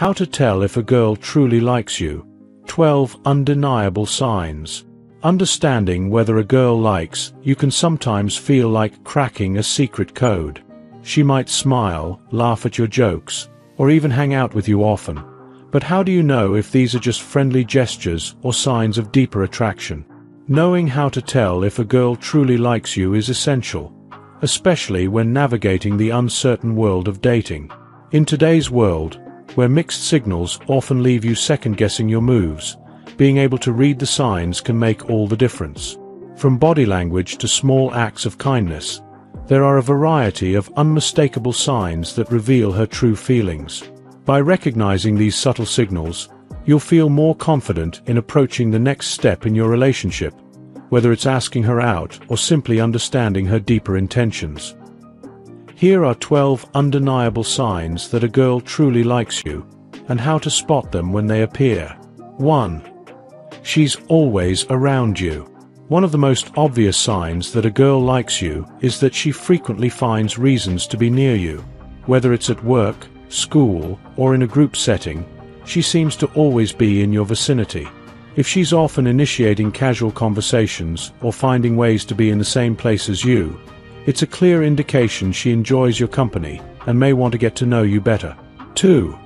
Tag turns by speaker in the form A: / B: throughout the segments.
A: How to tell if a girl truly likes you. 12 undeniable signs. Understanding whether a girl likes you can sometimes feel like cracking a secret code. She might smile, laugh at your jokes, or even hang out with you often. But how do you know if these are just friendly gestures or signs of deeper attraction? Knowing how to tell if a girl truly likes you is essential, especially when navigating the uncertain world of dating. In today's world, where mixed signals often leave you second-guessing your moves, being able to read the signs can make all the difference. From body language to small acts of kindness, there are a variety of unmistakable signs that reveal her true feelings. By recognizing these subtle signals, you'll feel more confident in approaching the next step in your relationship, whether it's asking her out or simply understanding her deeper intentions. Here are 12 undeniable signs that a girl truly likes you, and how to spot them when they appear. 1. She's always around you. One of the most obvious signs that a girl likes you is that she frequently finds reasons to be near you. Whether it's at work, school, or in a group setting, she seems to always be in your vicinity. If she's often initiating casual conversations or finding ways to be in the same place as you, it's a clear indication she enjoys your company and may want to get to know you better. 2.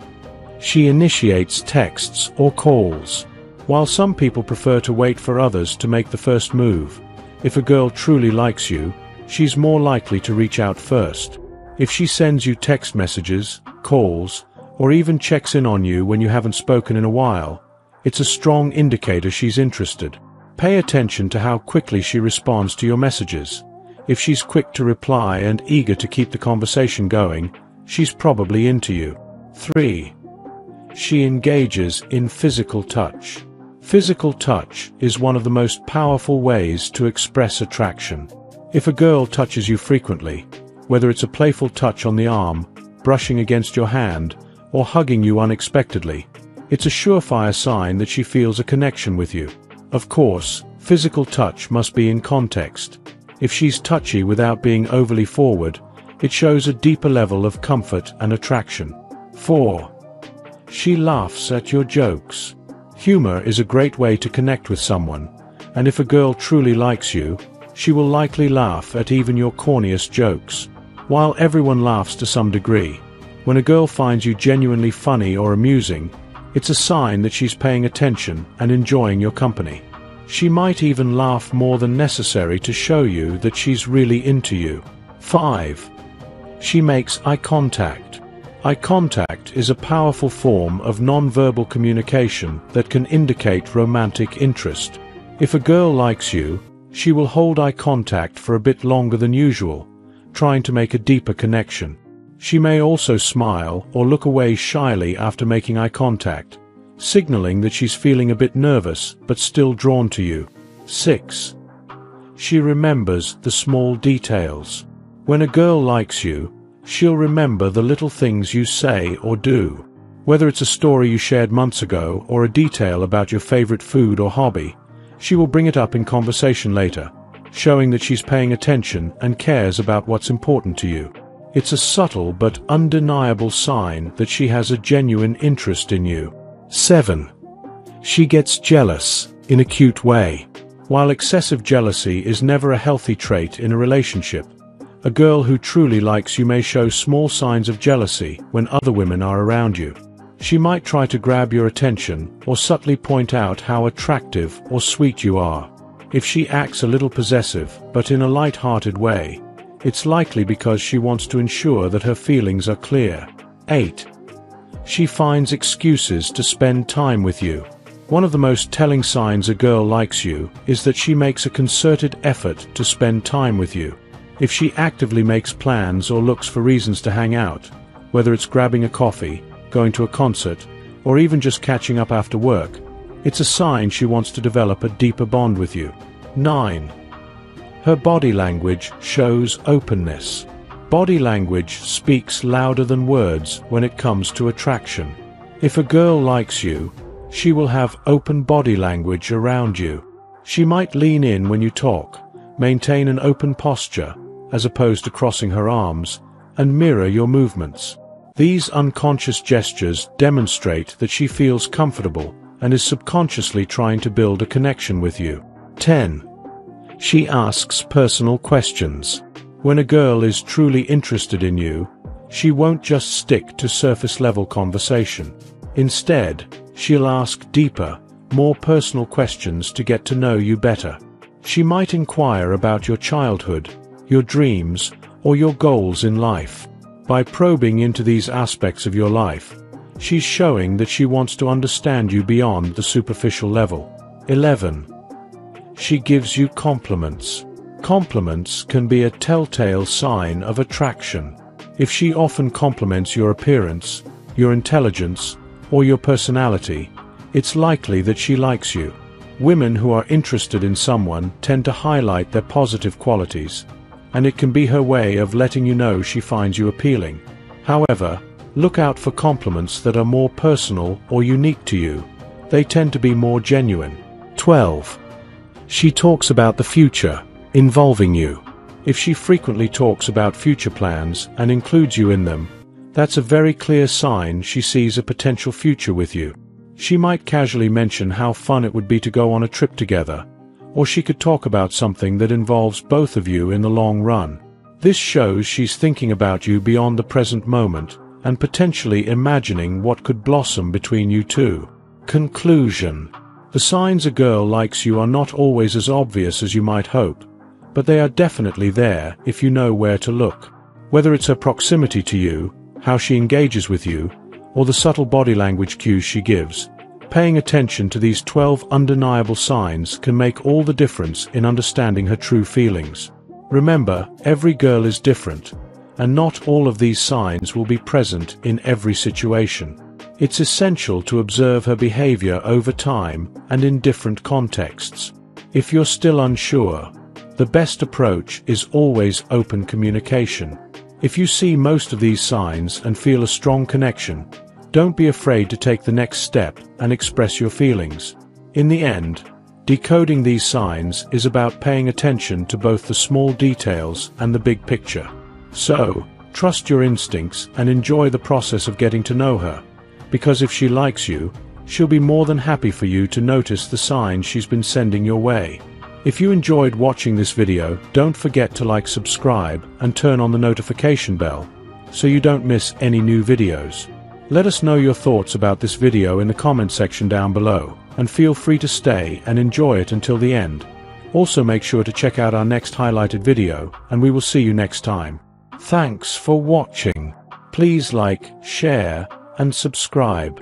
A: She initiates texts or calls. While some people prefer to wait for others to make the first move, if a girl truly likes you, she's more likely to reach out first. If she sends you text messages, calls, or even checks in on you when you haven't spoken in a while, it's a strong indicator she's interested. Pay attention to how quickly she responds to your messages. If she's quick to reply and eager to keep the conversation going, she's probably into you. 3. She engages in physical touch. Physical touch is one of the most powerful ways to express attraction. If a girl touches you frequently, whether it's a playful touch on the arm, brushing against your hand, or hugging you unexpectedly, it's a surefire sign that she feels a connection with you. Of course, physical touch must be in context. If she's touchy without being overly forward, it shows a deeper level of comfort and attraction. 4. She laughs at your jokes. Humor is a great way to connect with someone, and if a girl truly likes you, she will likely laugh at even your corniest jokes. While everyone laughs to some degree, when a girl finds you genuinely funny or amusing, it's a sign that she's paying attention and enjoying your company. She might even laugh more than necessary to show you that she's really into you. 5. She makes eye contact. Eye contact is a powerful form of non-verbal communication that can indicate romantic interest. If a girl likes you, she will hold eye contact for a bit longer than usual, trying to make a deeper connection. She may also smile or look away shyly after making eye contact, signaling that she's feeling a bit nervous but still drawn to you. 6. She remembers the small details. When a girl likes you, She'll remember the little things you say or do. Whether it's a story you shared months ago or a detail about your favorite food or hobby, she will bring it up in conversation later, showing that she's paying attention and cares about what's important to you. It's a subtle but undeniable sign that she has a genuine interest in you. 7. She gets jealous, in a cute way. While excessive jealousy is never a healthy trait in a relationship, a girl who truly likes you may show small signs of jealousy when other women are around you. She might try to grab your attention or subtly point out how attractive or sweet you are. If she acts a little possessive, but in a light-hearted way, it's likely because she wants to ensure that her feelings are clear. 8. She finds excuses to spend time with you. One of the most telling signs a girl likes you is that she makes a concerted effort to spend time with you. If she actively makes plans or looks for reasons to hang out, whether it's grabbing a coffee, going to a concert, or even just catching up after work, it's a sign she wants to develop a deeper bond with you. 9. Her body language shows openness. Body language speaks louder than words when it comes to attraction. If a girl likes you, she will have open body language around you. She might lean in when you talk, maintain an open posture, as opposed to crossing her arms, and mirror your movements. These unconscious gestures demonstrate that she feels comfortable and is subconsciously trying to build a connection with you. 10. She asks personal questions. When a girl is truly interested in you, she won't just stick to surface level conversation. Instead, she'll ask deeper, more personal questions to get to know you better. She might inquire about your childhood, your dreams, or your goals in life. By probing into these aspects of your life, she's showing that she wants to understand you beyond the superficial level. 11. She gives you compliments. Compliments can be a telltale sign of attraction. If she often compliments your appearance, your intelligence, or your personality, it's likely that she likes you. Women who are interested in someone tend to highlight their positive qualities, and it can be her way of letting you know she finds you appealing. However, look out for compliments that are more personal or unique to you. They tend to be more genuine. 12. She talks about the future, involving you. If she frequently talks about future plans and includes you in them, that's a very clear sign she sees a potential future with you. She might casually mention how fun it would be to go on a trip together, or she could talk about something that involves both of you in the long run. This shows she's thinking about you beyond the present moment and potentially imagining what could blossom between you two. Conclusion. The signs a girl likes you are not always as obvious as you might hope, but they are definitely there if you know where to look. Whether it's her proximity to you, how she engages with you, or the subtle body language cues she gives, paying attention to these 12 undeniable signs can make all the difference in understanding her true feelings. Remember, every girl is different, and not all of these signs will be present in every situation. It's essential to observe her behavior over time and in different contexts. If you're still unsure, the best approach is always open communication. If you see most of these signs and feel a strong connection, don't be afraid to take the next step and express your feelings. In the end, decoding these signs is about paying attention to both the small details and the big picture. So, trust your instincts and enjoy the process of getting to know her, because if she likes you, she'll be more than happy for you to notice the signs she's been sending your way. If you enjoyed watching this video, don't forget to like subscribe and turn on the notification bell, so you don't miss any new videos. Let us know your thoughts about this video in the comment section down below, and feel free to stay and enjoy it until the end. Also make sure to check out our next highlighted video, and we will see you next time. Thanks for watching. Please like, share, and subscribe.